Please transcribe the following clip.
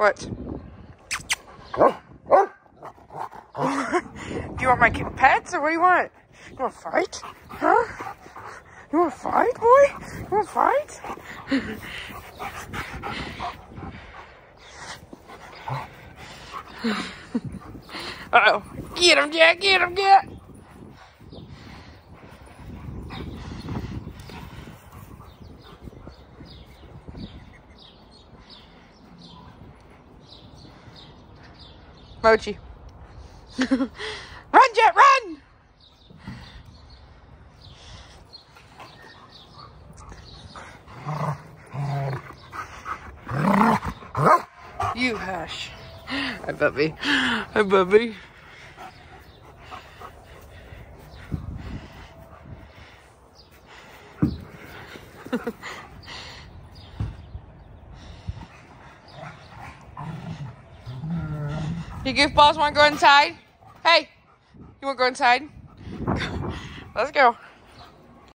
What? do you want my pets or what do you want? You want to fight? Huh? You want to fight, boy? You want to fight? uh oh. Get him, Jack. Get him, Jack. Mochi. run, Jet, run! You hush. Hi, puppy. Hi, puppy. You goofballs want to go inside? Hey, you want to go inside? Let's go.